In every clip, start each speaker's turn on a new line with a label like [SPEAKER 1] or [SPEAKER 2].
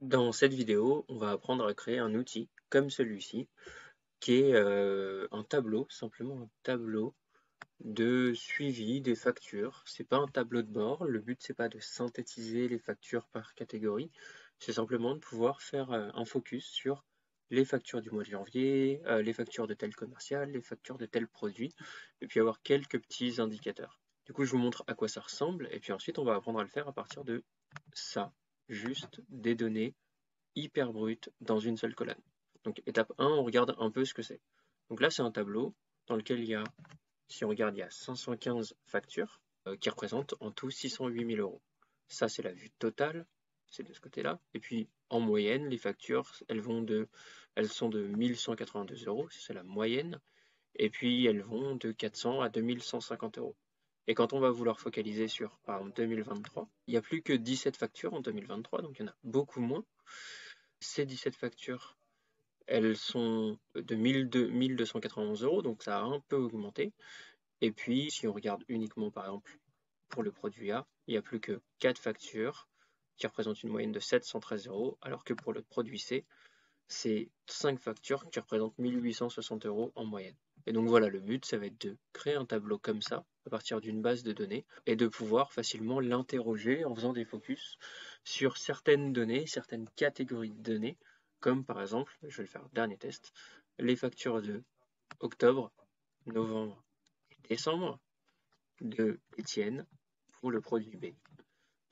[SPEAKER 1] Dans cette vidéo, on va apprendre à créer un outil comme celui-ci, qui est euh, un tableau, simplement un tableau de suivi des factures. C'est pas un tableau de bord, le but c'est pas de synthétiser les factures par catégorie, c'est simplement de pouvoir faire euh, un focus sur les factures du mois de janvier, euh, les factures de tel commercial, les factures de tel produit, et puis avoir quelques petits indicateurs. Du coup, je vous montre à quoi ça ressemble, et puis ensuite on va apprendre à le faire à partir de ça juste des données hyper brutes dans une seule colonne. Donc étape 1, on regarde un peu ce que c'est. Donc là, c'est un tableau dans lequel il y a, si on regarde, il y a 515 factures euh, qui représentent en tout 608 000 euros. Ça, c'est la vue totale, c'est de ce côté-là. Et puis, en moyenne, les factures, elles, vont de, elles sont de 1182 euros, c'est la moyenne. Et puis, elles vont de 400 à 2150 euros. Et quand on va vouloir focaliser sur, par exemple, 2023, il n'y a plus que 17 factures en 2023, donc il y en a beaucoup moins. Ces 17 factures, elles sont de 1291 euros, donc ça a un peu augmenté. Et puis, si on regarde uniquement, par exemple, pour le produit A, il n'y a plus que 4 factures qui représentent une moyenne de 713 euros, alors que pour le produit C, c'est 5 factures qui représentent 1860 euros en moyenne. Et donc voilà, le but, ça va être de créer un tableau comme ça, partir d'une base de données, et de pouvoir facilement l'interroger en faisant des focus sur certaines données, certaines catégories de données, comme par exemple, je vais le faire dernier test, les factures de octobre, novembre et décembre de Étienne pour le produit B.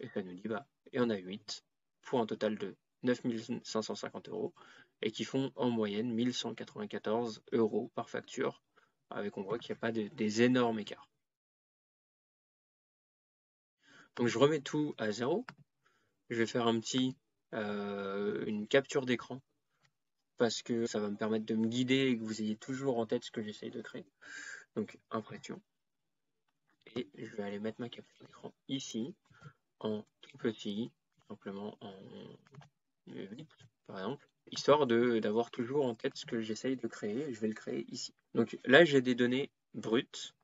[SPEAKER 1] Et ça nous dit, bah, y en a 8 pour un total de 9550 euros et qui font en moyenne 1194 euros par facture, avec on voit qu'il n'y a pas des énormes écarts. Donc je remets tout à zéro. Je vais faire euh, une capture d'écran parce que ça va me permettre de me guider et que vous ayez toujours en tête ce que j'essaye de créer. Donc impression. Et je vais aller mettre ma capture d'écran ici en tout petit, simplement en 8 par exemple histoire d'avoir toujours en tête ce que j'essaye de créer. Je vais le créer ici. Donc là, j'ai des données brutes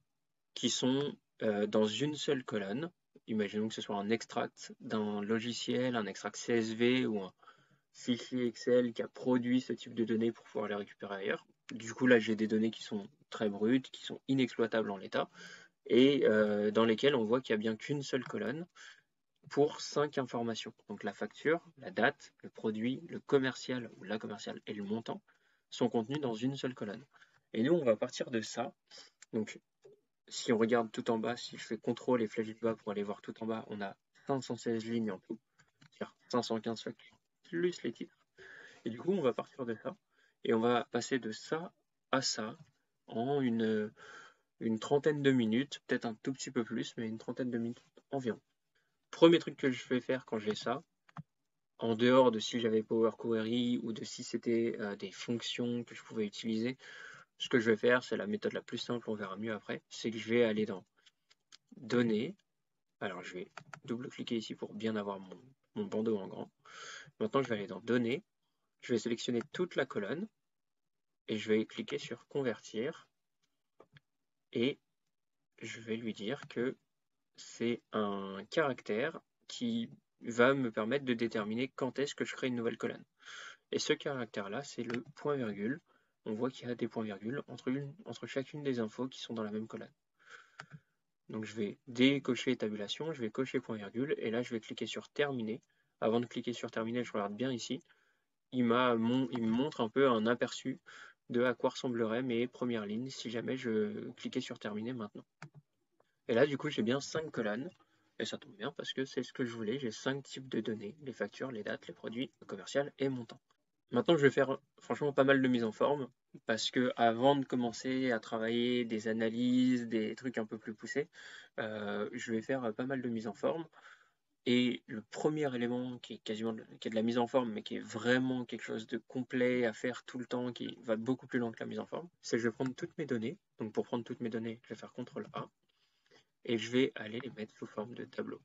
[SPEAKER 1] qui sont euh, dans une seule colonne. Imaginons que ce soit un extract d'un logiciel, un extract CSV ou un fichier Excel qui a produit ce type de données pour pouvoir les récupérer ailleurs. Du coup, là, j'ai des données qui sont très brutes, qui sont inexploitables en l'état, et euh, dans lesquelles on voit qu'il n'y a bien qu'une seule colonne pour cinq informations. Donc la facture, la date, le produit, le commercial ou la commerciale et le montant sont contenus dans une seule colonne. Et nous, on va partir de ça. Donc si on regarde tout en bas, si je fais CTRL et flèche du bas pour aller voir tout en bas, on a 516 lignes en tout, c'est-à-dire 515 factures plus les titres. Et du coup, on va partir de ça et on va passer de ça à ça en une, trentaine de minutes, peut-être un tout petit peu plus, mais une trentaine de minutes environ. Premier truc que je vais faire quand j'ai ça, en dehors de si j'avais Power Query ou de si c'était euh, des fonctions que je pouvais utiliser, ce que je vais faire, c'est la méthode la plus simple, on verra mieux après, c'est que je vais aller dans Données. Alors je vais double-cliquer ici pour bien avoir mon, bandeau en grand. Maintenant, je vais aller dans Données. Je vais sélectionner toute la colonne et je vais cliquer sur Convertir. Et je vais lui dire que c'est un caractère qui va me permettre de déterminer quand est-ce que je crée une nouvelle colonne. Et ce caractère-là, c'est le point virgule. On voit qu'il y a des points virgules entre, chacune des infos qui sont dans la même colonne. Donc je vais décocher tabulation, je vais cocher point virgule, et là je vais cliquer sur terminer. Avant de cliquer sur terminer, je regarde bien ici. Il, il me montre un peu un aperçu de à quoi ressembleraient mes premières lignes si jamais je cliquais sur terminer maintenant. Et là, du coup, j'ai bien 5 colonnes. Et ça tombe bien parce que c'est ce que je voulais. J'ai 5 types de données, les factures, les dates, les produits, le commercial et montant. Maintenant, je vais faire franchement pas mal de mise en forme parce que avant de commencer à travailler des analyses, des trucs un peu plus poussés, euh, je vais faire pas mal de mise en forme. Et le premier élément qui est quasiment qui est de la mise en forme, mais qui est vraiment quelque chose de complet à faire tout le temps, qui va beaucoup plus loin que la mise en forme, c'est que je vais prendre toutes mes données. Donc pour prendre toutes mes données, je vais faire CTRL A et je vais aller les mettre sous forme de tableau.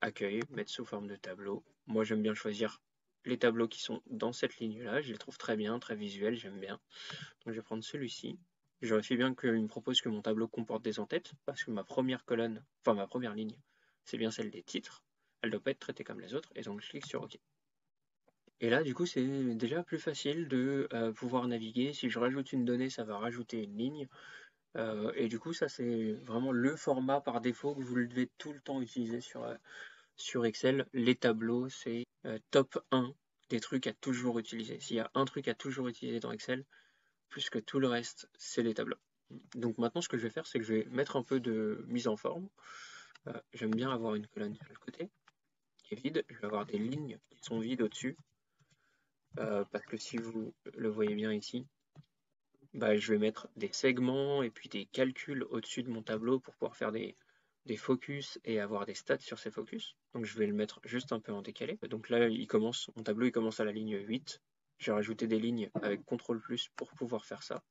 [SPEAKER 1] Accueil, mettre sous forme de tableau. Moi j'aime bien choisir les tableaux qui sont dans cette ligne-là, je les trouve très bien, très visuels, j'aime bien. Donc je vais prendre celui-ci. Je vérifie bien qu'il me propose que mon tableau comporte des entêtes, parce que ma première colonne, enfin ma première ligne, c'est bien celle des titres. Elle ne doit pas être traitée comme les autres, et donc je clique sur OK. Et là, du coup, c'est déjà plus facile de euh, pouvoir naviguer. Si je rajoute une donnée, ça va rajouter une ligne. Euh, et du coup, ça, c'est vraiment le format par défaut que vous devez tout le temps utiliser sur, euh, sur Excel. Les tableaux, c'est top 1 des trucs à toujours utiliser. S'il y a un truc à toujours utiliser dans Excel, plus que tout le reste, c'est les tableaux. Donc maintenant, ce que je vais faire, c'est que je vais mettre un peu de mise en forme. J'aime bien avoir une colonne sur le côté qui est vide. Je vais avoir des lignes qui sont vides au-dessus. Euh, parce que si vous le voyez bien ici, bah, je vais mettre des segments et puis des calculs au-dessus de mon tableau pour pouvoir faire des, focus et avoir des stats sur ces focus. Donc je vais le mettre juste un peu en décalé. Donc là, il commence, mon tableau il commence à la ligne 8. J'ai rajouté des lignes avec CTRL plus pour pouvoir faire ça.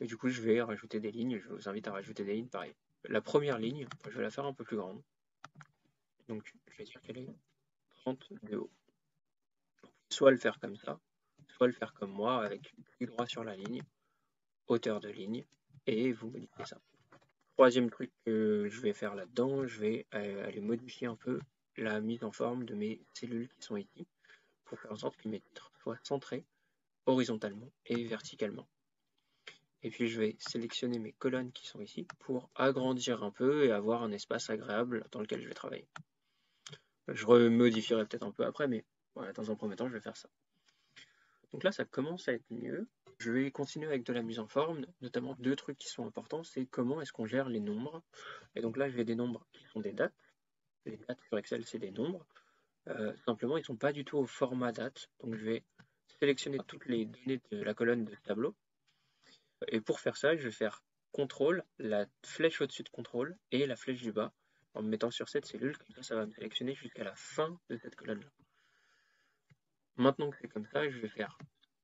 [SPEAKER 1] Et du coup, je vais rajouter des lignes. Je vous invite à rajouter des lignes pareil. La première ligne, je vais la faire un peu plus grande. Donc je vais dire qu'elle est 30 de haut soit le faire comme ça, soit le faire comme moi avec clic droit sur la ligne, hauteur de ligne, et vous modifiez ça. Troisième truc que je vais faire là-dedans, je vais euh, aller modifier un peu la mise en forme de mes cellules qui sont ici, pour faire en sorte que mes titres soient centrés horizontalement et verticalement. Et puis je vais sélectionner mes colonnes qui sont ici pour agrandir un peu et avoir un espace agréable dans lequel je vais travailler. Je remodifierai peut-être un peu après, mais dans un premier temps, je vais faire ça. Donc là, ça commence à être mieux. Je vais continuer avec de la mise en forme, notamment deux trucs qui sont importants, c'est comment est-ce qu'on gère les nombres. Et donc là, j'ai des nombres qui sont des dates. Les dates sur Excel, c'est des nombres. Euh, simplement, ils ne sont pas du tout au format date. Donc je vais sélectionner toutes les données de la colonne de tableau. Et pour faire ça, je vais faire CTRL, la flèche au-dessus de CTRL et la flèche du bas en me mettant sur cette cellule. Comme ça, ça va me sélectionner jusqu'à la fin de cette colonne-là. Maintenant que c'est comme ça, je vais faire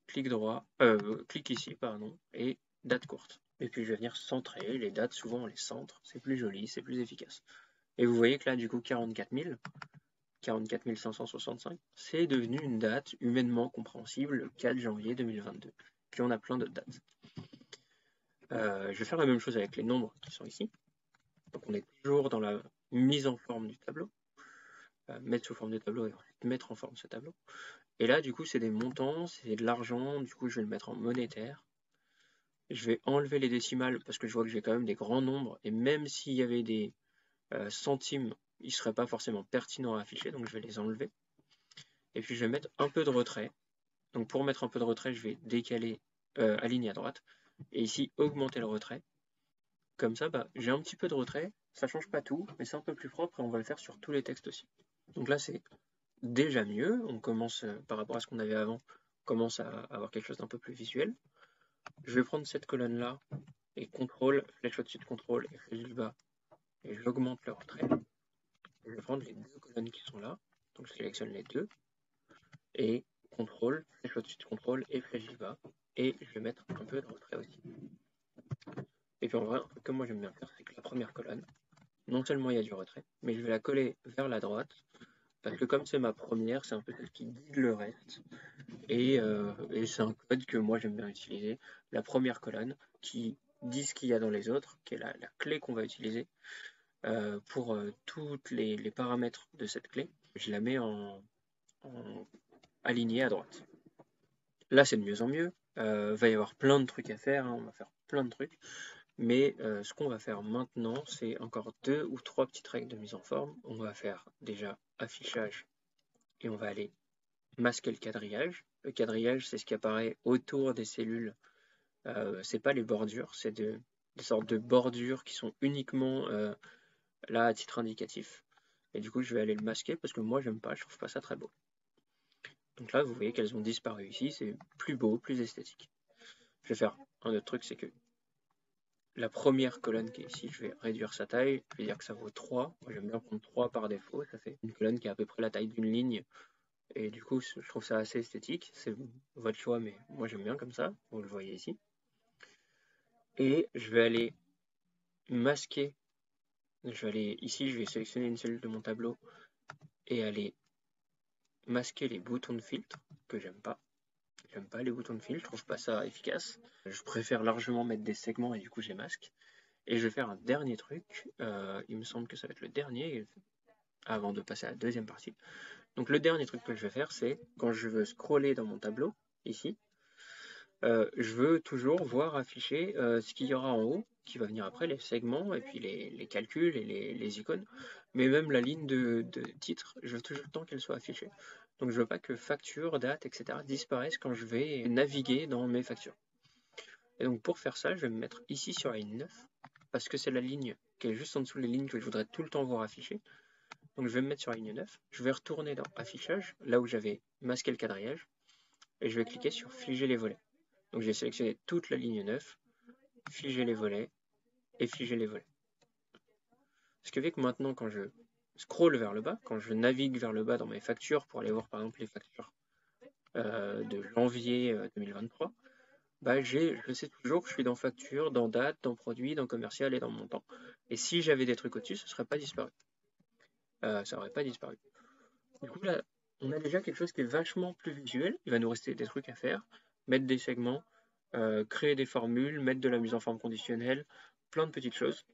[SPEAKER 1] clic droit, euh, clic ici, pardon, et date courte. Et puis je vais venir centrer les dates, souvent on les centre, c'est plus joli, c'est plus efficace. Et vous voyez que là, du coup, 44 000, 44 565, c'est devenu une date humainement compréhensible, le 4 janvier 2022. Puis on a plein d'autres dates. Euh, je vais faire la même chose avec les nombres qui sont ici. Donc on est toujours dans la mise en forme du tableau. Euh, mettre sous forme de tableau et mettre en forme ce tableau. Et là, du coup, c'est des montants, c'est de l'argent, du coup, je vais le mettre en monétaire. Je vais enlever les décimales parce que je vois que j'ai quand même des grands nombres, et même s'il y avait des euh, centimes, ils ne seraient pas forcément pertinents à afficher, donc je vais les enlever. Et puis je vais mettre un peu de retrait. Donc pour mettre un peu de retrait, je vais décaler, euh, aligner à droite, et ici augmenter le retrait. Comme ça, bah, j'ai un petit peu de retrait, ça change pas tout, mais c'est un peu plus propre et on va le faire sur tous les textes aussi. Donc là, c'est déjà mieux. On commence, euh, par rapport à ce qu'on avait avant, on commence à avoir quelque chose d'un peu plus visuel. Je vais prendre cette colonne-là et contrôle, flèche au-dessus de contrôle et flèche du bas, et j'augmente le retrait. Je vais prendre les deux colonnes qui sont là, donc je sélectionne les deux, et contrôle, flèche au-dessus de contrôle et flèche du bas, et je vais mettre un peu de retrait aussi. Et puis en vrai, comme moi j'aime bien faire, c'est que la première colonne, non seulement il y a du retrait, mais je vais la coller vers la droite, que comme c'est ma première, c'est un peu celle qui guide le reste. Euh, et, c'est un code que moi j'aime bien utiliser. La première colonne qui dit ce qu'il y a dans les autres, qui est la, clé qu'on va utiliser euh, pour euh, tous les, paramètres de cette clé. Je la mets en, alignée à droite. Là, c'est de mieux en mieux. Il va y avoir plein de trucs à faire. Hein. on va faire plein de trucs. Mais ce qu'on va faire maintenant, c'est encore deux ou trois petites règles de mise en forme. On va faire déjà affichage et on va aller masquer le quadrillage. Le quadrillage, c'est ce qui apparaît autour des cellules. Euh, c'est pas les bordures, c'est des sortes de bordures qui sont uniquement euh, là à titre indicatif. Et du coup, je vais aller le masquer parce que moi, j'aime pas, je trouve pas ça très beau. Donc là, vous voyez qu'elles ont disparu ici, c'est plus beau, plus esthétique. Je vais faire un autre truc, c'est que la première colonne qui est ici, je vais réduire sa taille, je vais dire que ça vaut 3. Moi j'aime bien prendre 3 par défaut, ça fait une colonne qui est à peu près la taille d'une ligne. Et du coup, je trouve ça assez esthétique. C'est votre choix, mais moi j'aime bien comme ça, vous le voyez ici. Et je vais aller masquer. Je vais aller ici, je vais sélectionner une cellule de mon tableau et aller masquer les boutons de filtre que j'aime pas. J'aime pas les boutons de fil, je trouve pas ça efficace. Je préfère largement mettre des segments et du coup j'ai masque. Et je vais faire un dernier truc, euh, il me semble que ça va être le dernier, avant de passer à la deuxième partie. Donc le dernier truc que je vais faire, c'est quand je veux scroller dans mon tableau, ici, euh, je veux toujours voir afficher euh, ce qu'il y aura en haut, qui va venir après, les segments, et puis les, calculs et les, icônes. Mais même la ligne de, titre, je veux toujours le temps qu'elle soit affichée. Donc je veux pas que facture, date, etc. disparaissent quand je vais naviguer dans mes factures. Et donc pour faire ça, je vais me mettre ici sur la ligne 9, parce que c'est la ligne qui est juste en dessous des lignes que je voudrais tout le temps voir afficher. Donc je vais me mettre sur la ligne 9, je vais retourner dans affichage, là où j'avais masqué le quadrillage, et je vais cliquer sur figer les volets. Donc j'ai sélectionné toute la ligne 9, figer les volets et figer les volets. Ce qui fait que maintenant quand je scroll vers le bas, quand je navigue vers le bas dans mes factures pour aller voir par exemple les factures euh, de janvier 2023, euh, bah je sais toujours que je suis dans facture, dans date, dans produit, dans commercial et dans montant. Et si j'avais des trucs au-dessus, ce ne serait pas disparu. Euh, ça n'aurait pas disparu. Du coup là, on a déjà quelque chose qui est vachement plus visuel. Il va nous rester des trucs à faire mettre des segments, créer des formules, mettre de la mise en forme conditionnelle, plein de petites choses.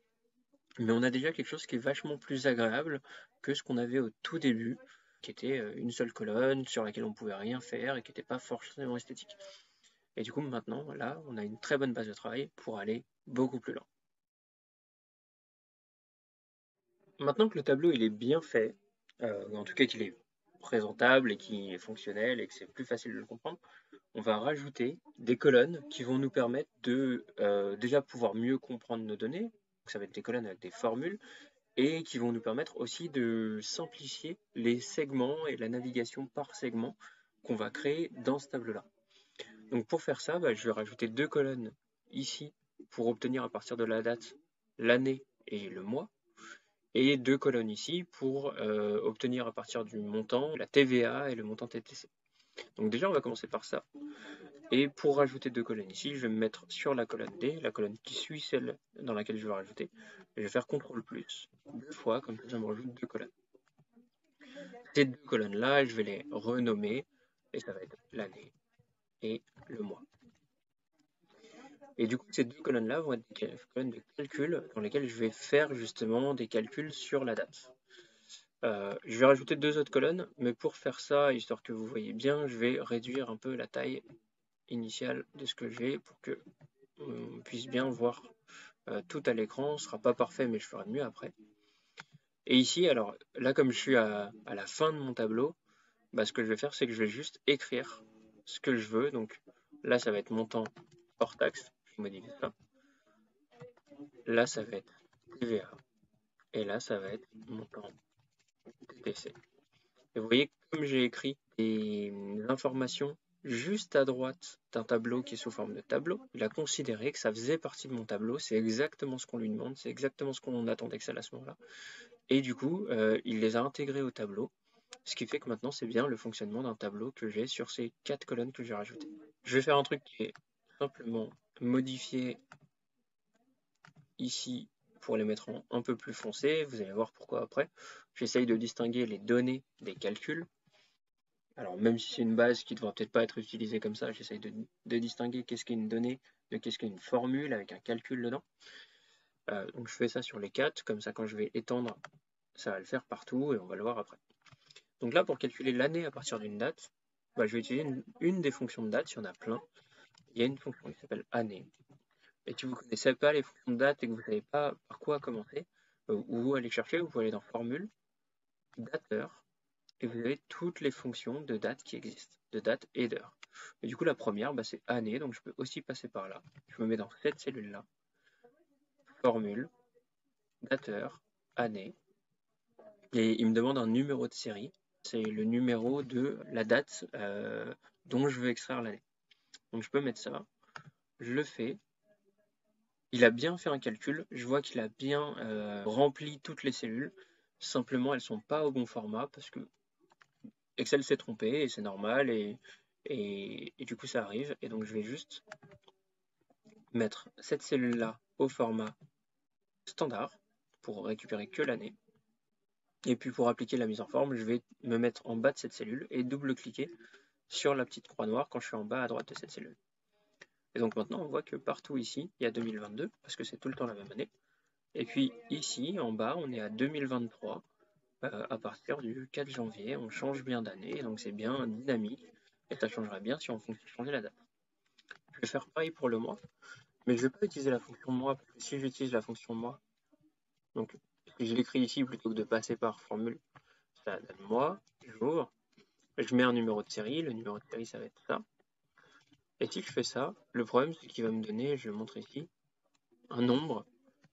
[SPEAKER 1] Mais on a déjà quelque chose qui est vachement plus agréable que ce qu'on avait au tout début, qui était euh, une seule colonne sur laquelle on pouvait rien faire et qui n'était pas forcément esthétique. Et du coup, maintenant, là, on a une très bonne base de travail pour aller beaucoup plus loin. Maintenant que le tableau est bien fait, euh, en tout cas qu'il est présentable et qui est fonctionnel et que c'est plus facile de le comprendre, on va rajouter des colonnes qui vont nous permettre de euh, déjà pouvoir mieux comprendre nos données. Ça va être des colonnes avec des formules et qui vont nous permettre aussi de simplifier les segments et la navigation par segment qu'on va créer dans ce tableau-là. Donc pour faire ça, bah, je vais rajouter deux colonnes ici pour obtenir à partir de la date l'année et le mois et deux colonnes ici pour euh, obtenir à partir du montant la TVA et le montant TTC. Donc déjà, on va commencer par ça. Et pour rajouter deux colonnes ici, je vais me mettre sur la colonne D, la colonne qui suit celle dans laquelle je vais rajouter. Et je vais faire CTRL plus deux fois, comme ça, ça me rajoute deux colonnes. Ces deux colonnes-là, je vais les renommer, et ça va être l'année et le mois. Et du coup, ces deux colonnes-là vont être des colonnes de calcul dans lesquelles je vais faire justement des calculs sur la date. Euh, je vais rajouter deux autres colonnes, mais pour faire ça, histoire que vous voyez bien, je vais réduire un peu la taille initiale de ce que j'ai pour que on puisse bien voir euh, tout à l'écran. Ce sera pas parfait, mais je ferai mieux après. Et ici, alors là, comme je suis à, la fin de mon tableau, bah, ce que je vais faire, c'est que je vais juste écrire ce que je veux. Donc là, ça va être montant hors taxe modifie ça. Là, ça va être TVA. Et là, ça va être montant TTC. Et vous voyez, comme j'ai écrit des informations juste à droite d'un tableau qui est sous forme de tableau, il a considéré que ça faisait partie de mon tableau, c'est exactement ce qu'on lui demande, c'est exactement ce qu'on attendait que ça à ce moment-là. Et du coup, euh, il les a intégrés au tableau, ce qui fait que maintenant c'est bien le fonctionnement d'un tableau que j'ai sur ces quatre colonnes que j'ai rajoutées. Je vais faire un truc qui est simplement modifier ici pour les mettre en un peu plus foncé. Vous allez voir pourquoi après. J'essaye de distinguer les données des calculs. Alors même si c'est une base qui ne devra peut-être pas être utilisée comme ça, j'essaye de, distinguer qu'est-ce qu'est une donnée de qu'est-ce qu'est une formule avec un calcul dedans. Euh, donc je fais ça sur les quatre, comme ça quand je vais étendre, ça va le faire partout et on va le voir après. Donc là pour calculer l'année à partir d'une date, bah, je vais utiliser une, des fonctions de date, y en a plein il y a une fonction qui s'appelle année. Et si vous ne connaissez pas les fonctions de date et que vous ne savez pas par quoi commencer, euh, où aller chercher, vous pouvez aller dans formule, dateur, et vous avez toutes les fonctions de date qui existent, de date et d'heure. Et du coup, la première, bah, c'est année, donc je peux aussi passer par là. Je me mets dans cette cellule-là, formule, dateur, année, et il me demande un numéro de série. C'est le numéro de la date euh, dont je veux extraire l'année. Donc je peux mettre ça. Je le fais. Il a bien fait un calcul. Je vois qu'il a bien euh, rempli toutes les cellules. Simplement, elles ne sont pas au bon format parce que Excel s'est trompé et c'est normal. Et, et, du coup, ça arrive. Et donc, je vais juste mettre cette cellule-là au format standard pour récupérer que l'année. Et puis pour appliquer la mise en forme, je vais me mettre en bas de cette cellule et double-cliquer sur la petite croix noire quand je suis en bas à droite de cette cellule. Et donc maintenant, on voit que partout ici, il y a 2022, parce que c'est tout le temps la même année. Et puis ici, en bas, on est à 2023, euh, à partir du 4 janvier. On change bien d'année, donc c'est bien dynamique. Et ça changerait bien si on changeait la date. Je vais faire pareil pour le mois, mais je ne vais pas utiliser la fonction mois, parce que si j'utilise la fonction mois, donc si je l'écris ici plutôt que de passer par formule, ça donne mois, jour, je mets un numéro de série, le numéro de série ça va être ça. Et si je fais ça, le problème c'est qu'il va me donner, je vais montrer ici, un nombre,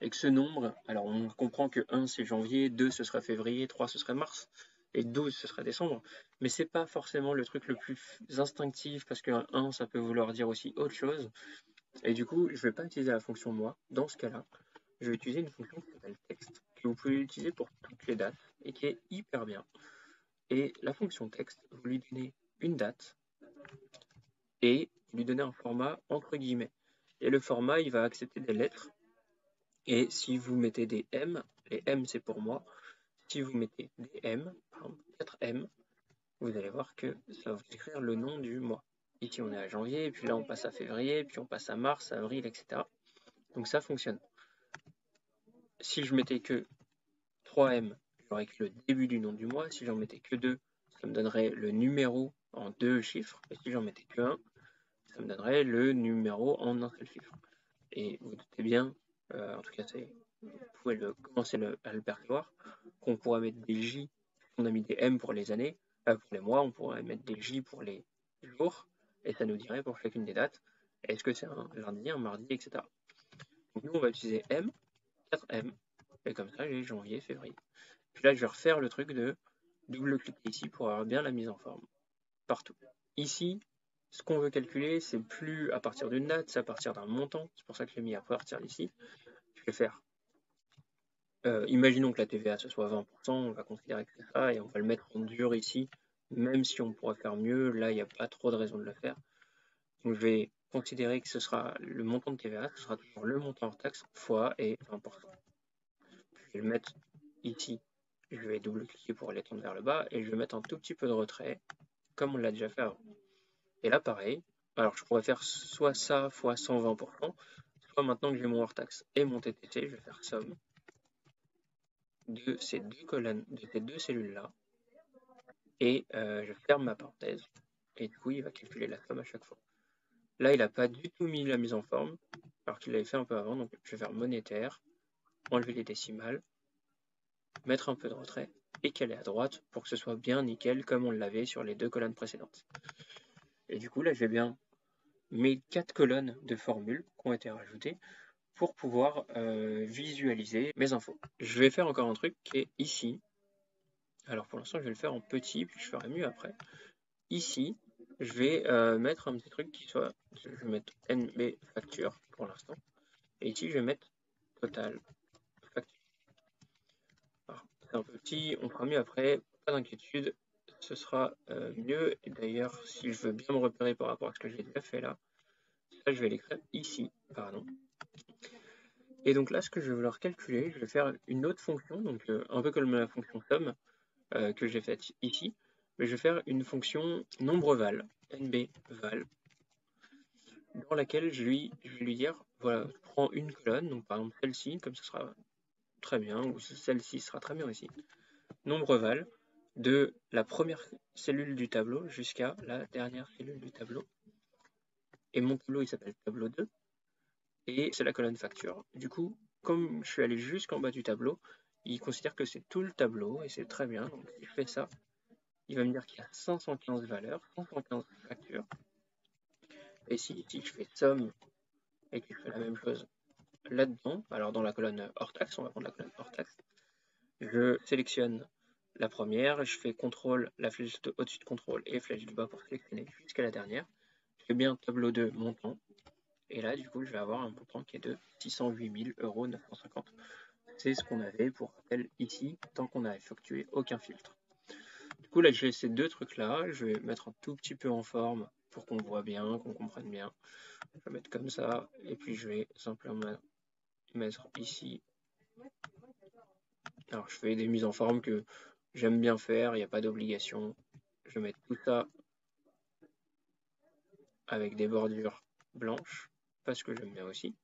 [SPEAKER 1] et que ce nombre, alors on comprend que 1 c'est janvier, 2 ce serait février, 3 ce serait mars, et 12 ce serait décembre, mais c'est pas forcément le truc le plus instinctif, parce que 1 ça peut vouloir dire aussi autre chose, et du coup je vais pas utiliser la fonction moi, dans ce cas-là, je vais utiliser une fonction qui s'appelle texte, que vous pouvez utiliser pour toutes les dates, et qui est hyper bien. Et la fonction texte, vous lui donnez une date et vous lui donnez un format entre guillemets. Et le format, il va accepter des lettres. Et si vous mettez des M, les M c'est pour moi, si vous mettez des M, par exemple 4 M, vous allez voir que ça va vous écrire le nom du mois. Ici on est à janvier, puis là on passe à février, puis on passe à mars, avril, etc. Donc ça fonctionne. Si je mettais que 3M, j'aurais que le début du nom du mois. Si j'en mettais que deux, ça me donnerait le numéro en deux chiffres. Et si j'en mettais que un, ça me donnerait le numéro en un seul chiffre. Et vous doutez bien, en tout cas, vous pouvez le, commencer à le percevoir, qu'on pourrait mettre des J, on a mis des M pour les années, euh, pour les mois, on pourrait mettre des J pour les jours, et ça nous dirait pour chacune des dates, est-ce que c'est un lundi, un mardi, etc. Nous, on va utiliser M, 4M, et comme ça, j'ai janvier, février. Puis là, je vais refaire le truc de double-cliquer ici pour avoir bien la mise en forme partout. Ici, ce qu'on veut calculer, c'est plus à partir d'une date, c'est à partir d'un montant. C'est pour ça que je l'ai mis à partir d'ici. Je vais faire. Euh, imaginons que la TVA soit 20%, on va considérer que c'est ça et on va le mettre en dur ici, même si on pourrait faire mieux. Là, il n'y a pas trop de raison de le faire. Donc, je vais considérer que ce sera le montant de TVA, ce sera toujours le montant hors taxe fois et 20%. Je vais le mettre ici je vais double-cliquer pour aller tendre vers le bas et je vais mettre un tout petit peu de retrait, comme on l'a déjà fait avant. Et là, pareil, alors je pourrais faire soit ça fois 120%, soit maintenant que j'ai mon hors taxe et mon TTC, je vais faire somme de ces deux colonnes, de ces deux cellules-là, et euh, je ferme ma parenthèse, et du coup, il va calculer la somme à chaque fois. Là, il n'a pas du tout mis la mise en forme, alors qu'il l'avait fait un peu avant, donc je vais faire monétaire, enlever les décimales, mettre un peu de retrait et est à droite pour que ce soit bien nickel comme on l'avait sur les deux colonnes précédentes. Et du coup là j'ai bien mes quatre colonnes de formules qui ont été rajoutées pour pouvoir euh, visualiser mes infos. Je vais faire encore un truc qui est ici. Alors pour l'instant je vais le faire en petit puis je ferai mieux après. Ici je vais euh, mettre un petit truc qui soit, je vais mettre NB facture pour l'instant. Et ici je vais mettre total un petit, on fera mieux après, pas d'inquiétude, ce sera euh, mieux. D'ailleurs, si je veux bien me repérer par rapport à ce que j'ai déjà fait là, ça je vais l'écrire ici, pardon. Et donc là, ce que je vais vouloir calculer, je vais faire une autre fonction, donc euh, un peu comme la fonction somme euh, que j'ai faite ici, mais je vais faire une fonction nombre val, nb val, dans laquelle je, vais lui dire, voilà, je prends une colonne, donc par exemple celle-ci, comme ce sera très bien, ou celle-ci sera très bien aussi. Nombre val de la première cellule du tableau jusqu'à la dernière cellule du tableau. Et mon tableau, il s'appelle tableau 2. Et c'est la colonne facture. Du coup, comme je suis allé jusqu'en bas du tableau, il considère que c'est tout le tableau, et c'est très bien. Donc si je fais ça, il va me dire qu'il y a 515 valeurs, 515 factures. Et si, je fais somme et que je fais la même chose là-dedans, alors dans la colonne hors taxe, on va prendre la colonne hors taxe, je sélectionne la première, je fais contrôle, la flèche au-dessus de contrôle et flèche du bas pour sélectionner jusqu'à la dernière. Je fais bien tableau de montant. Et là, du coup, je vais avoir un montant qui est de 608 euros 950. C'est ce qu'on avait pour rappel ici, tant qu'on n'a effectué aucun filtre. Du coup, là, j'ai ces deux trucs-là. Je vais mettre un tout petit peu en forme pour qu'on voit bien, qu'on comprenne bien. Je vais mettre comme ça. Et puis, je vais simplement mettre ici. Alors je fais des mises en forme que j'aime bien faire, il n'y a pas d'obligation. Je vais mettre tout ça avec des bordures blanches, parce que j'aime bien aussi.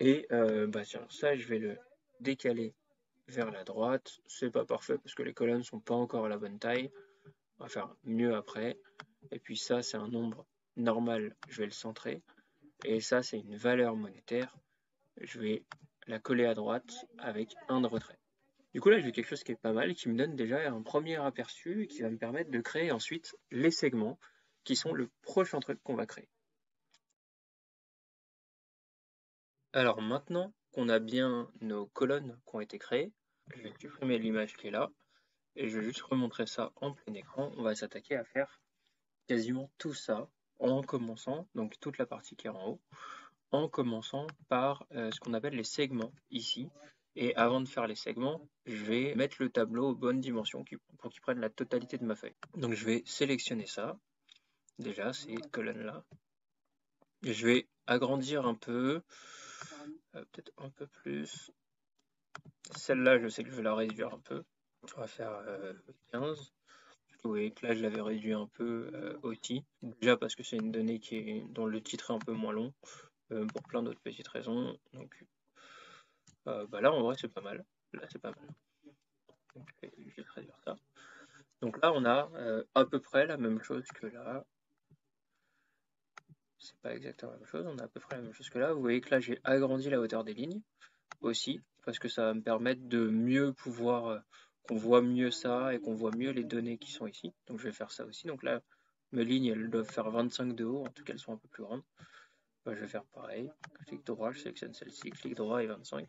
[SPEAKER 1] Et euh, bah, ça, je vais le décaler vers la droite. C'est pas parfait parce que les colonnes sont pas encore à la bonne taille. On va faire mieux après. Et puis ça, c'est un nombre normal, je vais le centrer. Et ça, c'est une valeur monétaire. Je vais la coller à droite avec un de retrait. Du coup, là, j'ai quelque chose qui est pas mal, qui me donne déjà un premier aperçu, qui va me permettre de créer ensuite les segments, qui sont le prochain truc qu'on va créer. Alors maintenant qu'on a bien nos colonnes qui ont été créées, je vais supprimer l'image qui est là, et je vais juste remontrer ça en plein écran. On va s'attaquer à faire quasiment tout ça en commençant, donc toute la partie qui est en haut, en commençant par euh, ce qu'on appelle les segments ici. Et avant de faire les segments, je vais mettre le tableau aux bonnes dimensions pour qu'il prenne la totalité de ma feuille. Donc je vais sélectionner ça, déjà ces colonnes-là. Je vais agrandir un peu, euh, peut-être un peu plus. Celle-là, je sais que je vais la réduire un peu. On va faire 15. Euh, vous voyez que là, je l'avais réduit un peu euh, aussi. Déjà parce que c'est une donnée qui dont le titre est un peu moins long, pour plein d'autres petites raisons. Donc bah là, en vrai, c'est pas mal. Là, c'est pas mal. Je vais réduire ça. Donc là, on a à peu près la même chose que là c'est pas exactement la même chose, on a à peu près la même chose que là. Vous voyez que là j'ai agrandi la hauteur des lignes aussi, parce que ça va me permettre de mieux pouvoir, euh, qu'on voit mieux ça et qu'on voit mieux les données qui sont ici. Donc je vais faire ça aussi. Donc là, mes lignes elles doivent faire 25 de haut, en tout cas elles sont un peu plus grandes. Bah, je vais faire pareil, clic droit, je sélectionne celle-ci, clic droit et 25.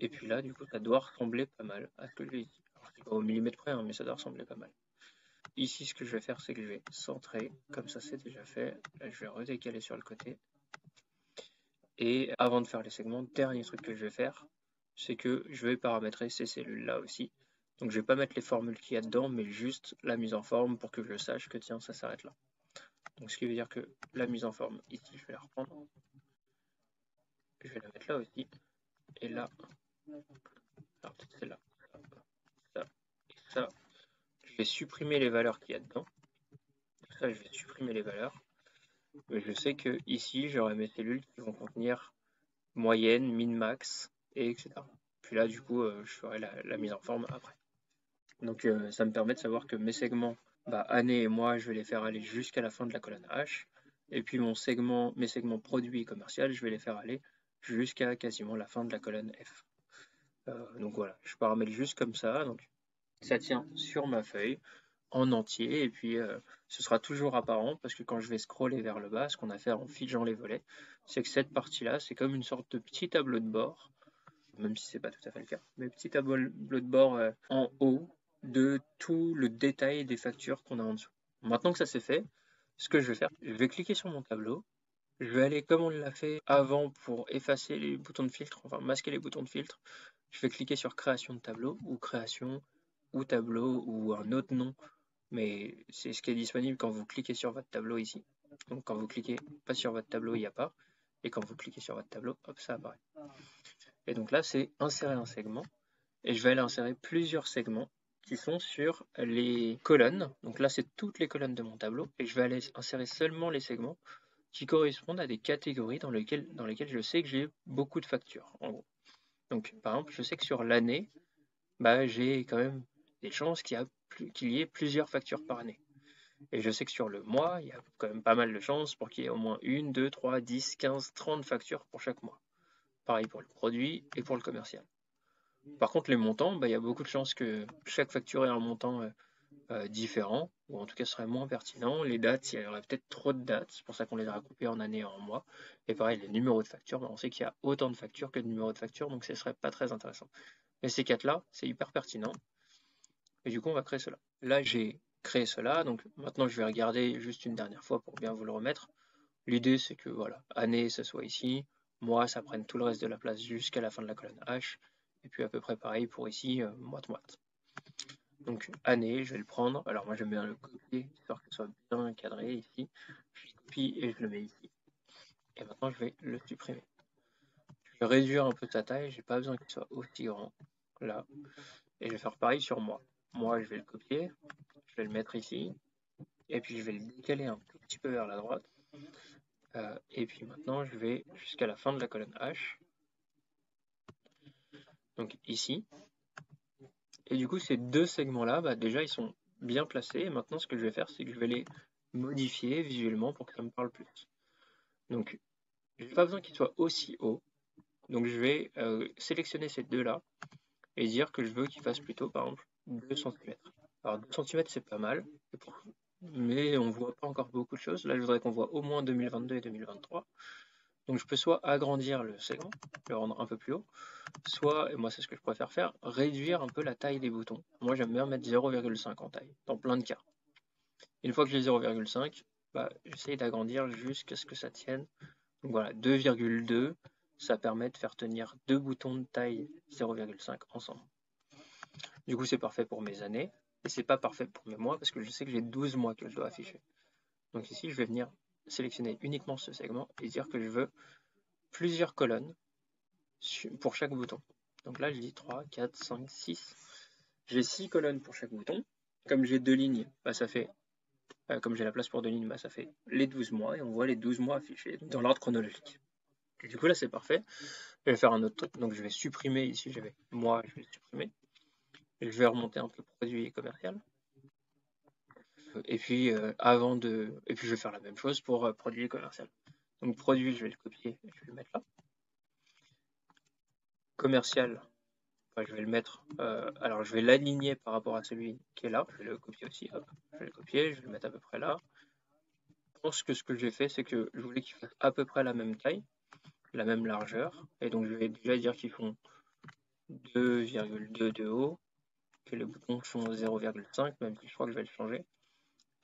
[SPEAKER 1] Et puis là, du coup, ça doit ressembler pas mal à ce que j'ai ici. Alors, pas au millimètre près, hein, mais ça doit ressembler pas mal. Ici, ce que je vais faire, c'est que je vais centrer, comme ça c'est déjà fait. Là, je vais redécaler sur le côté. Et avant de faire les segments, dernier truc que je vais faire, c'est que je vais paramétrer ces cellules-là aussi. Donc je vais pas mettre les formules qu'il y a dedans, mais juste la mise en forme pour que je sache que tiens, ça s'arrête là. Donc ce qui veut dire que la mise en forme, ici, je vais la reprendre. Je vais la mettre là aussi. Et là, alors celle-là, ça et ça, je vais supprimer les valeurs qu'il y a dedans. Je vais supprimer les valeurs. Mais je sais que ici, j'aurai mes cellules qui vont contenir moyenne, min, max, et etc. Puis là, du coup, euh, je ferai la, mise en forme après. Donc, euh, ça me permet de savoir que mes segments, bah, année et mois, je vais les faire aller jusqu'à la fin de la colonne H. Et puis, mon segment, mes segments produits et commercial, je vais les faire aller jusqu'à quasiment la fin de la colonne F. Euh, donc voilà, je paramètre juste comme ça. Donc, ça tient sur ma feuille en entier et puis euh, ce sera toujours apparent parce que quand je vais scroller vers le bas, ce qu'on a fait en figeant les volets, c'est que cette partie-là, c'est comme une sorte de petit tableau de bord, même si c'est pas tout à fait le cas, mais petit tableau de bord euh, en haut de tout le détail des factures qu'on a en dessous. Maintenant que ça c'est fait, ce que je vais faire, je vais cliquer sur mon tableau, je vais aller comme on l'a fait avant pour effacer les boutons de filtre, enfin masquer les boutons de filtre, je vais cliquer sur création de tableau ou création ou tableau ou un autre nom, mais c'est ce qui est disponible quand vous cliquez sur votre tableau ici. Donc quand vous cliquez pas sur votre tableau, il n'y a pas. Et quand vous cliquez sur votre tableau, hop, ça apparaît. Et donc là, c'est insérer un segment. Et je vais aller insérer plusieurs segments qui sont sur les colonnes. Donc là, c'est toutes les colonnes de mon tableau. Et je vais aller insérer seulement les segments qui correspondent à des catégories dans lesquelles, je sais que j'ai beaucoup de factures. Donc, par exemple, je sais que sur l'année, bah, j'ai quand même des chances qu'il y, ait plusieurs factures par année. Et je sais que sur le mois, il y a quand même pas mal de chances pour qu'il y ait au moins une, deux, trois, dix, quinze, trente factures pour chaque mois. Pareil pour le produit et pour le commercial. Par contre, les montants, bah, il y a beaucoup de chances que chaque facture ait un montant euh, euh, différent, ou en tout cas serait moins pertinent. Les dates, il y aurait peut-être trop de dates, c'est pour ça qu'on les a recoupées en années et en mois. Et pareil, les numéros de facture, bah, on sait qu'il y a autant de factures que de numéros de facture, donc ce serait pas très intéressant. Mais ces quatre-là, c'est hyper pertinent. Et du coup, on va créer cela. Là, j'ai créé cela. Donc maintenant, je vais regarder juste une dernière fois pour bien vous le remettre. L'idée, c'est que voilà, année, ça soit ici. Mois, ça prenne tout le reste de la place jusqu'à la fin de la colonne H. Et puis à peu près pareil pour ici, euh, moite-moite. Donc année, je vais le prendre. Alors moi, j'aime bien le copier, histoire que ce soit bien encadré ici. Je copie et je le mets ici. Et maintenant, je vais le supprimer. Je vais réduire un peu sa taille. J'ai pas besoin qu'il soit aussi grand. Là. Et je vais faire pareil sur moi. Moi, je vais le copier, je vais le mettre ici, et puis je vais le décaler un tout petit peu vers la droite. Euh, et puis maintenant, je vais jusqu'à la fin de la colonne H. donc ici. Et du coup, ces deux segments-là, bah, déjà, ils sont bien placés. Et maintenant, ce que je vais faire, c'est que je vais les modifier visuellement pour que ça me parle plus. Donc, je n'ai pas besoin qu'ils soient aussi hauts. Donc, je vais euh, sélectionner ces deux-là et dire que je veux qu'ils fassent plutôt, par exemple, 2 cm. Alors, 2 cm, c'est pas mal, mais on voit pas encore beaucoup de choses. Là, je voudrais qu'on voit au moins 2022 et 2023. Donc je peux soit agrandir le segment, le rendre un peu plus haut, soit, et moi c'est ce que je préfère faire, réduire un peu la taille des boutons. Moi j'aime bien mettre 0,5 en taille, dans plein de cas. Une fois que j'ai 0,5, bah, j'essaye d'agrandir jusqu'à ce que ça tienne. Donc voilà, 2,2, ça permet de faire tenir deux boutons de taille 0,5 ensemble. Du coup c'est parfait pour mes années, et c'est pas parfait pour mes mois, parce que je sais que j'ai 12 mois que je dois afficher. Donc ici je vais venir sélectionner uniquement ce segment et dire que je veux plusieurs colonnes pour chaque bouton. Donc là, je dis 3, 4, 5, 6. J'ai 6 colonnes pour chaque bouton. Comme j'ai deux lignes, bah, ça fait, euh, comme j'ai la place pour deux lignes, bah, ça fait les 12 mois et on voit les 12 mois affichés dans l'ordre chronologique. du coup, là, c'est parfait. Je vais faire un autre truc. Donc, je vais supprimer ici, j'avais moi, je vais supprimer. Et je vais remonter peu produit commercial. Et puis, euh, avant de... Et puis, je vais faire la même chose pour euh, produit commercial. Donc, produit, je vais le copier je vais le mettre là. Commercial, je vais le mettre... Euh, alors, je vais l'aligner par rapport à celui qui est là. Je vais le copier aussi. Hop, je vais le copier, je vais le mettre à peu près là. Je pense que ce que j'ai fait, c'est que je voulais qu'il fasse à peu près la même taille, la même largeur. Et donc, je vais déjà dire qu'ils font 2,2 de haut, que les boutons font 0,5, même si je crois que je vais le changer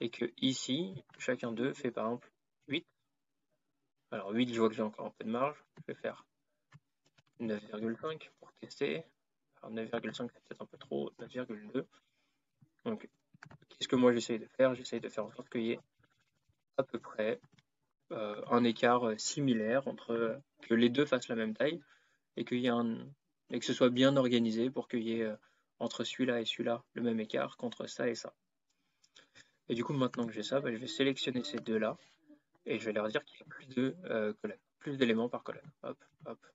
[SPEAKER 1] et que ici, chacun d'eux fait par exemple 8. Alors 8, je vois que j'ai encore un peu de marge. Je vais faire 9,5 pour tester. Alors 9,5 c'est peut-être un peu trop, 9,2. Donc, qu'est-ce que moi j'essaye de faire? J'essaye de faire en sorte qu'il y ait à peu près euh, un écart euh, similaire entre euh, que les deux fassent la même taille et, que ce soit bien organisé pour qu'il y ait entre celui-là et celui-là le même écart qu'entre ça et ça. Et du coup, maintenant que j'ai ça, bah, je vais sélectionner ces deux-là et je vais leur dire qu'il y a plus de euh, colonnes, plus d'éléments par colonne. Hop, hop,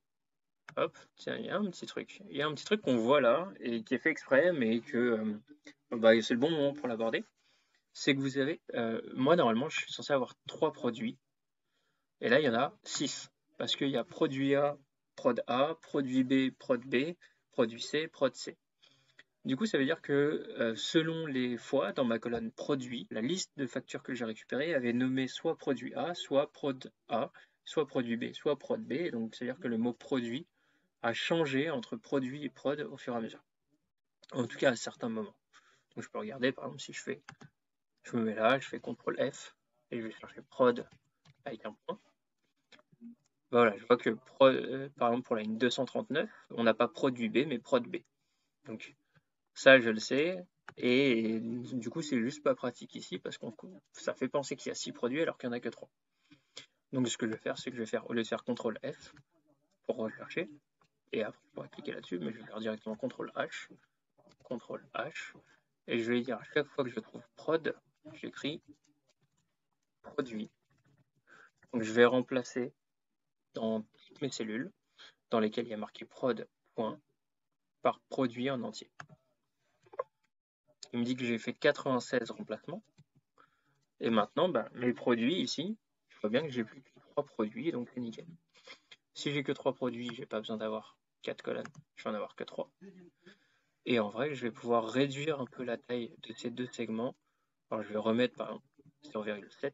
[SPEAKER 1] hop. Tiens, il y a un petit truc. Il y a un petit truc qu'on voit là et qui est fait exprès, mais que euh, bah, c'est le bon moment pour l'aborder. C'est que vous avez, euh, moi normalement, je suis censé avoir trois produits. Et là, il y en a six. Parce qu'il y a produit A, prod A, produit B, prod B, produit C, prod C. Du coup, ça veut dire que euh, selon les fois, dans ma colonne produit, la liste de factures que j'ai récupérées avait nommé soit produit A, soit prod A, soit produit B, soit prod B. Donc, c'est-à-dire que le mot produit a changé entre produit et prod au fur et à mesure. En tout cas, à certains moments. Donc, je peux regarder, par exemple, si je fais, je me mets là, je fais CTRL F et je vais chercher prod avec un point. Voilà, je vois que, euh, par exemple, pour la ligne 239, on n'a pas produit B, mais prod B. Donc, ça, je le sais. Et, du coup, c'est juste pas pratique ici parce que ça fait penser qu'il y a 6 produits alors qu'il n'y en a que 3. Donc, ce que je vais faire, c'est que je vais faire, au lieu de faire CTRL F pour rechercher, et après, je pourrais cliquer là-dessus, mais je vais faire directement CTRL H, CTRL H, et je vais dire à chaque fois que je trouve prod, j'écris produit. Donc, je vais remplacer dans toutes mes cellules dans lesquelles il y a marqué prod, par produit en entier. Il me dit que j'ai fait 96 remplacements. Et maintenant, ben, mes produits ici, je vois bien que j'ai plus que 3 produits, donc c'est nickel. Si j'ai que 3 produits, j'ai pas besoin d'avoir 4 colonnes, je vais en avoir que 3. Et en vrai, je vais pouvoir réduire un peu la taille de ces deux segments. Alors je vais remettre par exemple 0,7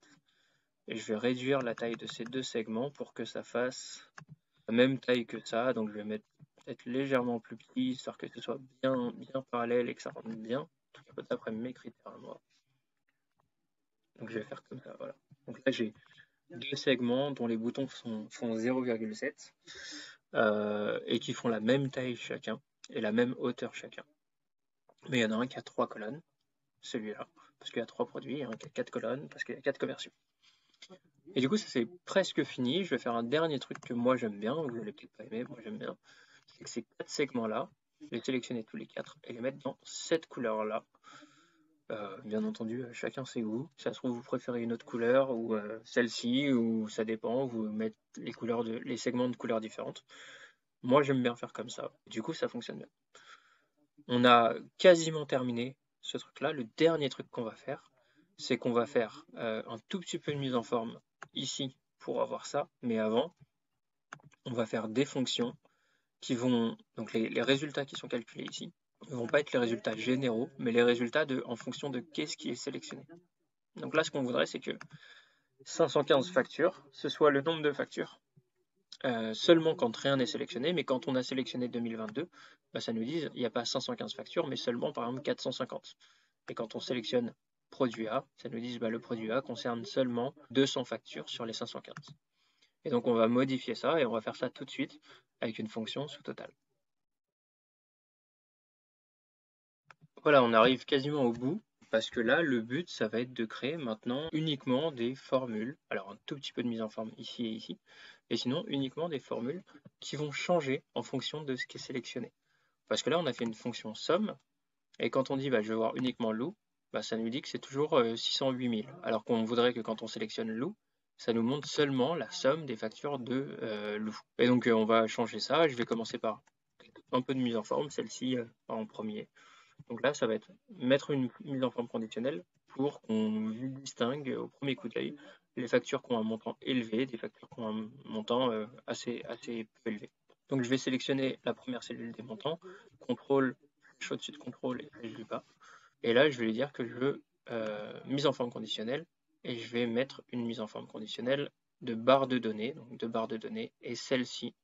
[SPEAKER 1] et je vais réduire la taille de ces deux segments pour que ça fasse la même taille que ça. Donc je vais mettre peut-être légèrement plus petit, histoire que ce soit bien, bien parallèle et que ça rentre bien d'après mes critères à moi. Donc je vais faire comme ça, voilà. Donc là j'ai deux segments dont les boutons font 0,7 euh, et qui font la même taille chacun et la même hauteur chacun. Mais il y en a un qui a trois colonnes, celui-là, parce qu'il y a trois produits, et un qui a quatre colonnes, parce qu'il y a quatre commerciaux. Et du coup, ça c'est presque fini. Je vais faire un dernier truc que moi j'aime bien, vous n'allez peut-être pas aimer, moi j'aime bien. C'est que ces quatre segments-là, les sélectionner tous les quatre et les mettre dans cette couleur-là. Euh, bien entendu, euh, chacun ses goûts. Si ça se trouve, vous préférez une autre couleur ou euh, celle-ci, ou ça dépend, vous mettez les, couleurs de, les segments de couleurs différentes. Moi, j'aime bien faire comme ça. Du coup, ça fonctionne bien. On a quasiment terminé ce truc-là. Le dernier truc qu'on va faire, c'est qu'on va faire un tout petit peu de mise en forme ici pour avoir ça. Mais avant, on va faire des fonctions qui vont, donc les, résultats qui sont calculés ici, ne vont pas être les résultats généraux, mais les résultats en fonction de qu'est-ce qui est sélectionné. Donc là, ce qu'on voudrait, c'est que 515 factures, ce soit le nombre de factures euh, seulement quand rien n'est sélectionné, mais quand on a sélectionné 2022, bah, ça nous dit il n'y a pas 515 factures, mais seulement par exemple 450. Et quand on sélectionne produit A, ça nous dit bah, le produit A concerne seulement 200 factures sur les 515. Et donc on va modifier ça et on va faire ça tout de suite avec une fonction sous total. Voilà, on arrive quasiment au bout parce que là, le but, ça va être de créer maintenant uniquement des formules. Alors un tout petit peu de mise en forme ici et ici, et sinon uniquement des formules qui vont changer en fonction de ce qui est sélectionné. Parce que là, on a fait une fonction somme, et quand on dit bah, je veux voir uniquement loup, bah, ça nous dit que c'est toujours 608 000, alors qu'on voudrait que quand on sélectionne loup, ça nous montre seulement la somme des factures de euh. Et donc euh, on va changer ça, je vais commencer par un peu de mise en forme, celle-ci euh, en premier. Donc là, ça va être mettre une mise en forme conditionnelle pour qu'on distingue au premier coup d'œil les factures qui ont un montant élevé des factures qui ont un montant euh, assez, assez peu élevé. Donc je vais sélectionner la première cellule des montants, contrôle, flèche au-dessus de contrôle et du bas. Et là, je vais lui dire que je veux mise en forme conditionnelle et je vais mettre une mise en forme conditionnelle de barre de données, donc de barre de données, et celle-ci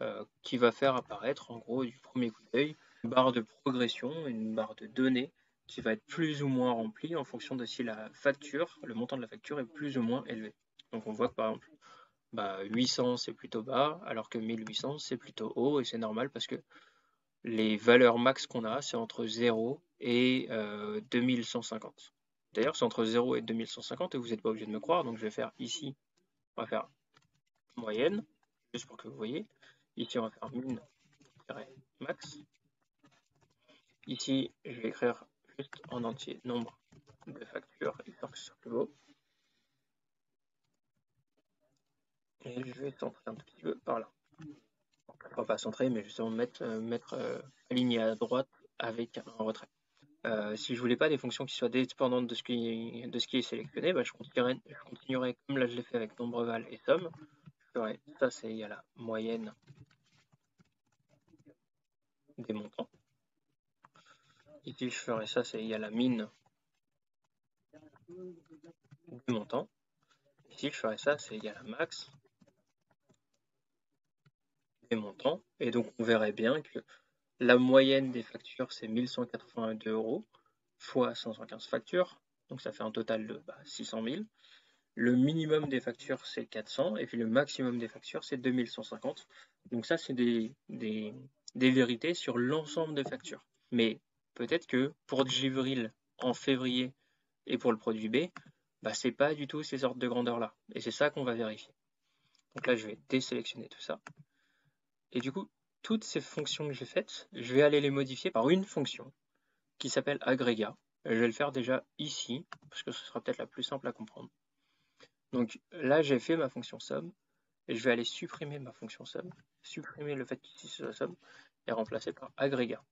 [SPEAKER 1] euh, qui va faire apparaître en gros du premier coup d'œil une barre de progression, une barre de données qui va être plus ou moins rempli en fonction de si la facture, le montant de la facture est plus ou moins élevé. Donc on voit que par exemple, bah, 800 c'est plutôt bas, alors que 1800 c'est plutôt haut, et c'est normal parce que les valeurs max qu'on a, c'est entre 0 et 2150. D'ailleurs, c'est entre 0 et 2150, et vous n'êtes pas obligé de me croire, donc je vais faire ici, on va faire moyenne, juste pour que vous voyez. Ici, on va faire min max. Ici, je vais écrire en entier nombre de factures, histoire que ce soit plus beau. Et je vais centrer un petit peu par là. va pas centrer, mais justement mettre, euh, euh, aligné à droite avec un retrait. Euh, si je voulais pas des fonctions qui soient dépendantes de ce qui, est sélectionné, bah, je, continuerai, comme là je l'ai fait avec nombre val et somme. Je ferai ça c'est égal à la moyenne des montants. Ici, je ferai ça, c'est a la mine du montant. Ici, je ferai ça, c'est a la max des montants. Et donc, on verrait bien que la moyenne des factures, c'est 1182 euros fois 515 factures. Donc, ça fait un total de 600 bah, 000. Le minimum des factures, c'est 400. Et puis, le maximum des factures, c'est 2150. Donc, ça, c'est des, vérités sur l'ensemble des factures. Mais peut-être que pour Givril en février et pour le produit B, bah, c'est pas du tout ces ordres de grandeur là. Et c'est ça qu'on va vérifier. Donc là, je vais désélectionner tout ça. Et du coup, toutes ces fonctions que j'ai faites, je vais aller les modifier par une fonction qui s'appelle agrégat. Je vais le faire déjà ici, parce que ce sera peut-être la plus simple à comprendre. Donc là, j'ai fait ma fonction somme, et je vais aller supprimer ma fonction somme, supprimer le fait qu'ici soit somme, et remplacer par agrégat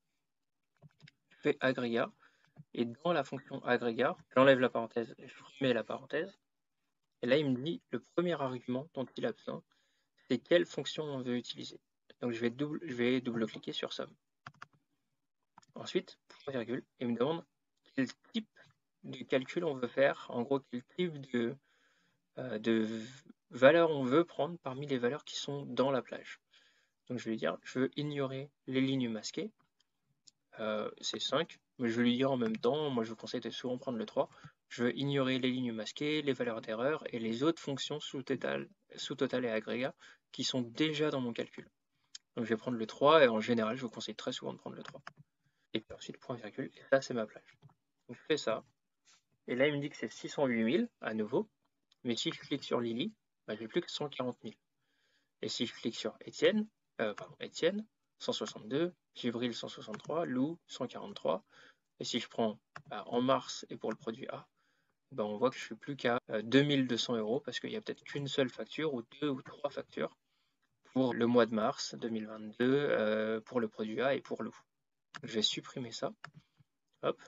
[SPEAKER 1] fais agrégat. Et dans la fonction agrégat, j'enlève la parenthèse, je remets la parenthèse. Et là, il me dit le premier argument dont il a besoin, c'est quelle fonction on veut utiliser. Donc je vais double, double-cliquer sur somme. Ensuite, virgule, il me demande quel type de calcul on veut faire, en gros quel type de, euh, de valeur on veut prendre parmi les valeurs qui sont dans la plage. Donc je vais lui dire, je veux ignorer les lignes masquées, euh, c'est 5. Mais je vais lui dire en même temps, moi je vous conseille de souvent prendre le 3. Je veux ignorer les lignes masquées, les valeurs d'erreur et les autres fonctions sous total, sous total et agrégat qui sont déjà dans mon calcul. Donc je vais prendre le 3 et en général je vous conseille très souvent de prendre le 3. Et puis ensuite point virgule, et ça c'est ma plage. Donc je fais ça. Et là il me dit que c'est 608 000 à nouveau. Mais si je clique sur Lily, bah, j'ai plus que 140 000. Et si je clique sur Étienne, euh, pardon, Étienne, 162, Givril 163, Lou 143. Et si je prends bah, en mars et pour le produit A, bah, on voit que je suis plus qu'à 2200 euh, euros parce qu'il n'y a peut-être qu'une seule facture ou deux ou trois factures pour le mois de mars 2022 pour le produit A et pour l'eau. Je vais supprimer ça. Hop.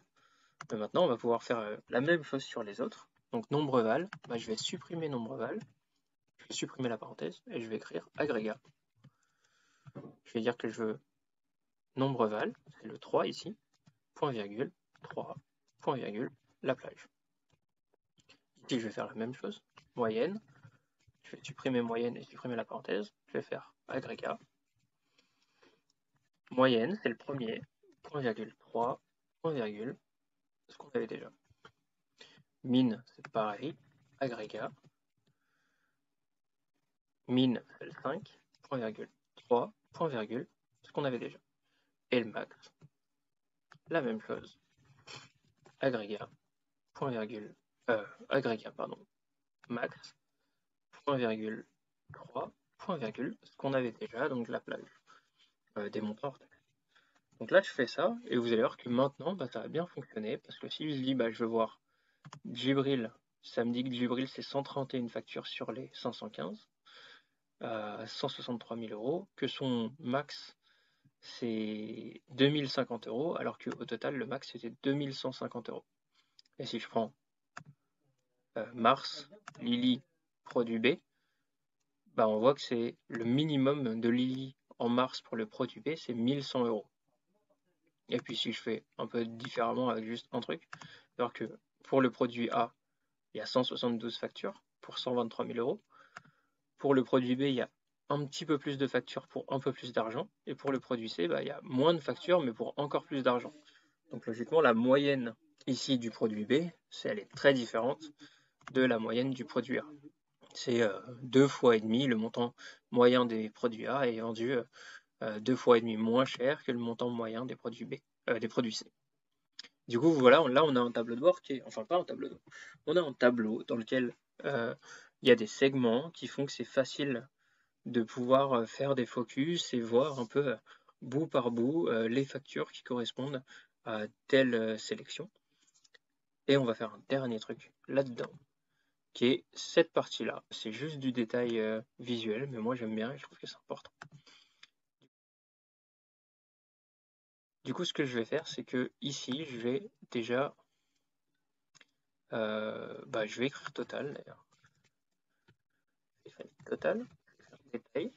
[SPEAKER 1] maintenant, on va pouvoir faire la même chose sur les autres. Donc nombre val, bah, je vais supprimer nombre val, je vais supprimer la parenthèse et je vais écrire agrégat. Je vais dire que je veux nombre val, c'est le 3 ici, point virgule, 3, point virgule, la plage. Ici, je vais faire la même chose, moyenne, je vais supprimer moyenne et supprimer la parenthèse, je vais faire agrégat. Moyenne, c'est le premier, point virgule 3, point virgule, ce qu'on avait déjà. Mine, c'est pareil. Agrégat. Mine, c'est le 5. Point virgule. 3. Point virgule. Ce qu'on avait déjà. Et le max. La même chose. Agrégat. Point virgule. Euh, agrégat, pardon. Max. Point virgule. 3. Point virgule. Ce qu'on avait déjà, donc la plage. Euh, des montants Donc là, je fais ça, et vous allez voir que maintenant, bah, ça va bien fonctionner, parce que si je dis, bah, je veux voir Gibril, ça me dit que Gibril c'est 131 factures sur les 515, à 163 000 euros, que son max c'est 2050 euros, alors qu'au total le max c'était 2150 euros. Et si je prends euh, Mars, Lily, produit B, bah on voit que c'est le minimum de Lily en mars pour le produit B, c'est 1100 euros. Et puis si je fais un peu différemment avec juste un truc, alors que pour le produit A, il y a 172 factures pour 123 000 euros. Pour le produit B, il y a un petit peu plus de factures pour un peu plus d'argent. Et pour le produit C, bah, il y a moins de factures, mais pour encore plus d'argent. Donc logiquement, la moyenne ici du produit B, elle est très différente de la moyenne du produit A. C'est euh, deux fois et demi le montant moyen des produits A est vendu euh, deux fois et demi moins cher que le montant moyen des produits B, euh, des produits C. Du coup, voilà, là, on a un tableau de bord qui est, enfin pas un tableau de bord, on a un tableau dans lequel euh, il y a des segments qui font que c'est facile de pouvoir euh, faire des focus et voir un peu euh, bout par bout les factures qui correspondent à telle sélection. Et on va faire un dernier truc là-dedans, qui cette partie-là. C'est juste du détail visuel, mais moi j'aime bien et je trouve que c'est important. Du coup, ce que je vais faire, c'est que ici, je vais déjà, euh, bah, je vais écrire total d'ailleurs. Total, détail.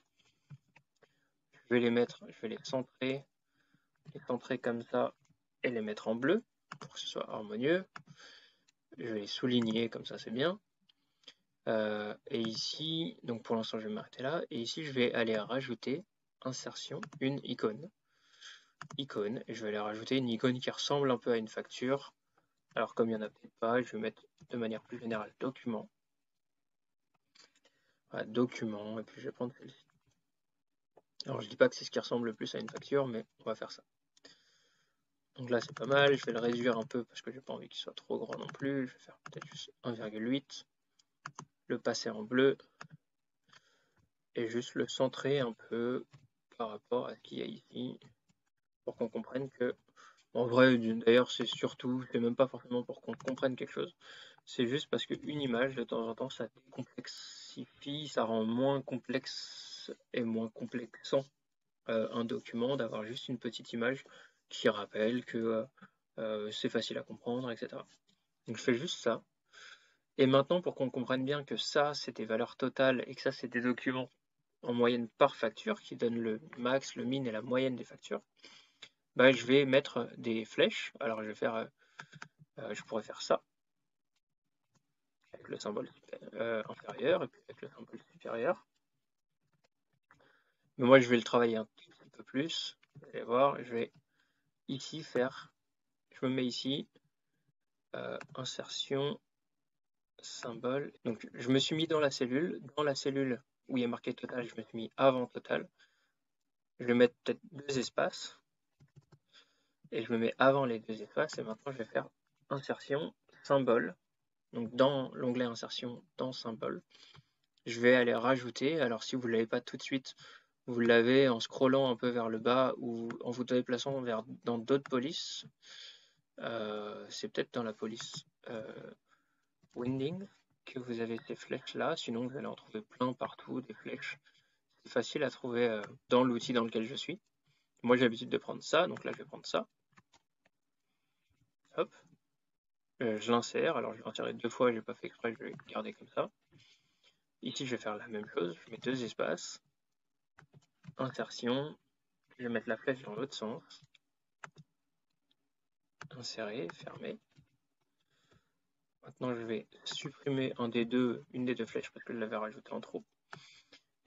[SPEAKER 1] Je vais les mettre, je vais les centrer, les centrer comme ça et les mettre en bleu pour que ce soit harmonieux. Je vais les souligner comme ça, c'est bien. Euh, et ici, donc pour l'instant, je vais m'arrêter là. Et ici, je vais aller rajouter insertion, une icône icône et je vais aller rajouter une icône qui ressemble un peu à une facture. Alors comme il n'y en a peut-être pas, je vais mettre de manière plus générale document. document, et puis je vais prendre celle-ci. Alors je dis pas que c'est ce qui ressemble le plus à une facture, mais on va faire ça. Donc là c'est pas mal, je vais le réduire un peu parce que j'ai pas envie qu'il soit trop grand non plus. Je vais faire peut-être juste 1,8. Le passer en bleu. Et juste le centrer un peu par rapport à ce qu'il y a ici pour qu'on comprenne que, en vrai, d'ailleurs, c'est surtout, c'est même pas forcément pour qu'on comprenne quelque chose, c'est juste parce qu'une image, de temps en temps, ça complexifie, ça rend moins complexe et moins complexant euh, un document d'avoir juste une petite image qui rappelle que euh, euh, c'est facile à comprendre, etc. Donc je fais juste ça. Et maintenant, pour qu'on comprenne bien que ça, c'est des valeurs totales et que ça, c'est des documents en moyenne par facture qui donnent le max, le min et la moyenne des factures, bah, je vais mettre des flèches. Alors je vais faire, euh, euh, je pourrais faire ça avec le symbole euh, inférieur et puis avec le symbole supérieur. Mais moi je vais le travailler un petit peu plus. Vous allez voir, je vais ici faire, je me mets ici, insertion, symbole. Donc je me suis mis dans la cellule. Dans la cellule où il y a marqué total, je me suis mis avant total. Je vais mettre peut-être deux espaces et je me mets avant les deux espaces et maintenant je vais faire insertion, symbole. Donc dans l'onglet insertion, dans symbole, je vais aller rajouter, alors si vous ne l'avez pas tout de suite, vous l'avez en scrollant un peu vers le bas ou en vous déplaçant vers, dans d'autres polices. Euh, c'est peut-être dans la police euh, Winding que vous avez ces flèches là, sinon vous allez en trouver plein partout, des flèches. C'est facile à trouver euh, dans l'outil dans lequel je suis. Moi, j'ai l'habitude de prendre ça, donc là, je vais prendre ça. Hop. Euh, je l'insère. Alors, je vais insérer deux fois, je n'ai pas fait exprès, je vais garder comme ça. Ici, je vais faire la même chose. Je mets deux espaces. Insertion. Je vais mettre la flèche dans l'autre sens. Insérer, fermer. Maintenant, je vais supprimer une des deux flèches parce que je l'avais rajouté en trop.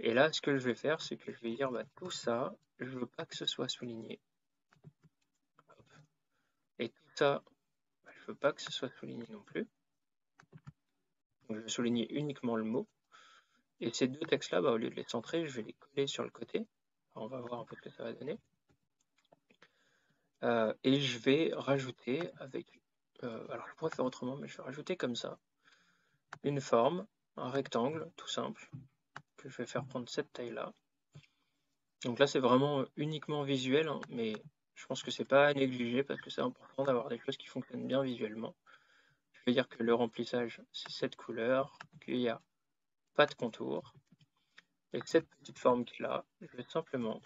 [SPEAKER 1] Et là, ce que je vais faire, c'est que je vais dire bah, tout ça, je veux pas que ce soit souligné. Et tout ça, bah, je veux pas que ce soit souligné non plus. Je vais souligner uniquement le mot. Et ces deux textes-là, bah, au lieu de les centrer, je vais les coller sur le côté. on va voir un peu ce que ça va donner. Euh, et je vais rajouter avec... Euh, alors je pourrais faire autrement, mais je vais rajouter comme ça. Une forme, un rectangle, tout simple que je vais faire prendre cette taille-là. Donc là, c'est vraiment uniquement visuel, hein, mais je pense que c'est pas à négliger parce que c'est important d'avoir des choses qui fonctionnent bien visuellement. Je vais dire que le remplissage, c'est cette couleur, qu'il n'y a pas de contour. Et cette petite forme qui est là, je vais simplement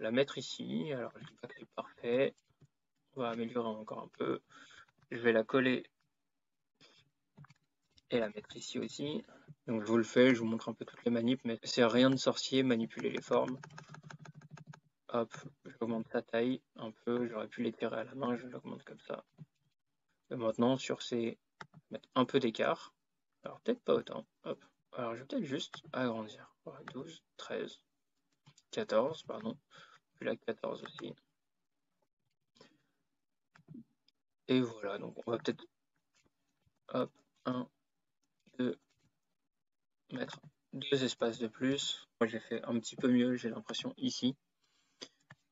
[SPEAKER 1] la mettre ici. Alors, je dis pas que c'est parfait. Améliorer encore un peu. Je vais la coller et la mettre ici aussi. Donc je vous le fais, je vous montre un peu toutes les manips, mais c'est rien de sorcier, manipuler les formes. Hop, j'augmente sa taille un peu, j'aurais pu l'étirer à la main, je l'augmente comme ça. Maintenant, sur ces, mettre un peu d'écart. Alors peut-être pas autant, hop. Alors je vais peut-être juste agrandir. 12, 13, 14, pardon. Puis la 14 aussi. Et voilà, donc on va peut-être, hop, 1, mettre deux espaces de plus. Moi j'ai fait un petit peu mieux, j'ai l'impression ici.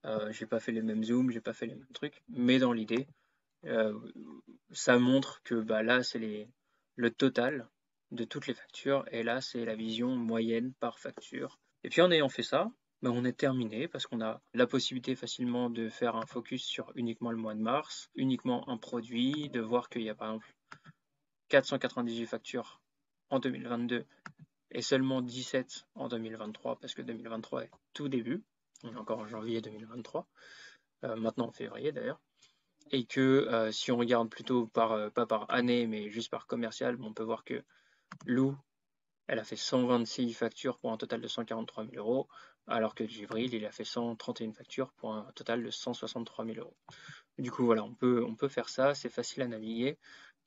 [SPEAKER 1] Euh, j'ai pas fait les mêmes zooms, j'ai pas fait les mêmes trucs, mais dans l'idée, euh, ça montre que bah, là c'est le total de toutes les factures et là c'est la vision moyenne par facture. Et puis en ayant fait ça, bah, on est terminé parce qu'on a la possibilité facilement de faire un focus sur uniquement le mois de mars, uniquement un produit, de voir qu'il y a par exemple 498 factures en 2022 et seulement 17 en 2023 parce que 2023 est tout début, on est encore en janvier 2023, euh, maintenant en février d'ailleurs, et que euh, si on regarde plutôt par, euh, pas par année mais juste par commercial, on peut voir que Lou, elle a fait 126 factures pour un total de 143 000 euros, alors que Givril, il a fait 131 factures pour un total de 163 000 euros. Du coup, voilà, on peut, faire ça, c'est facile à naviguer.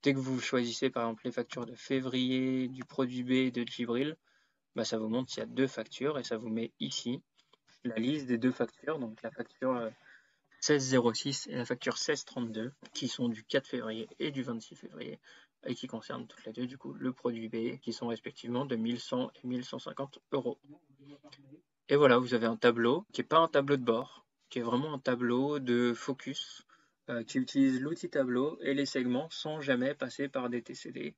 [SPEAKER 1] Dès que vous choisissez par exemple les factures de février, du produit B de Gibril, bah, ça vous montre qu'il y a deux factures et ça vous met ici la liste des deux factures, donc la facture 1606 euh, et la facture 1632 qui sont du 4 février et du 26 février et qui concernent toutes les deux du coup le produit B qui sont respectivement de 1100 et 1150 euros. Et voilà, vous avez un tableau qui n'est pas un tableau de bord, qui est vraiment un tableau de focus euh, qui utilise l'outil tableau et les segments sans jamais passer par des TCD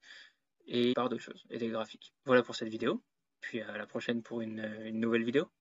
[SPEAKER 1] et par d'autres choses et des graphiques. Voilà pour cette vidéo, puis à la prochaine pour une nouvelle vidéo.